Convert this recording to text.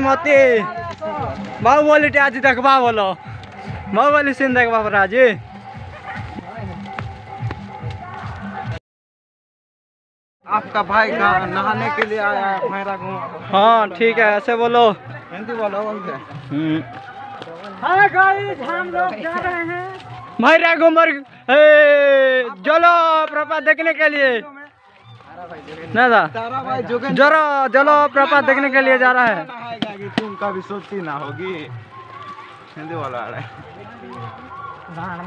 মতি आज আজি দেখবা বল বাহুবলী সিন দেখবা পরা আজি आपका भाई का नहाने के लिए आया है हाँ ठीक है ऐसे बोलो। हिंदी बोलो बोलते हैं। हम्म। हम लोग जा रहे हैं। मायरा गुमर ए, चलो प्रपात देखने के लिए। ना था तारा भाई जरो जलो प्रपात देखने के लिए जा रहा है। तुम कभी सोचती ना होगी हिंदी वाला आ रहा है भान